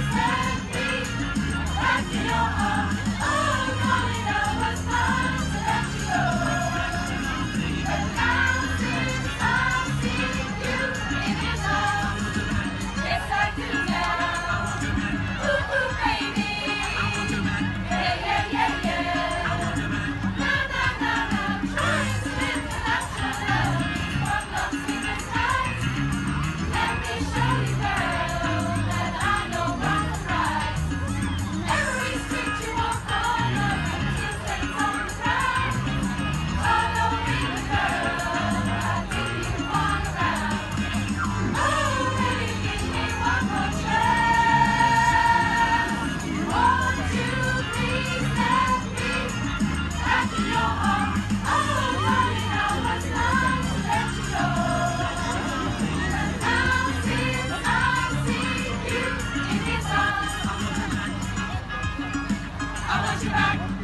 Christmas! I want you back.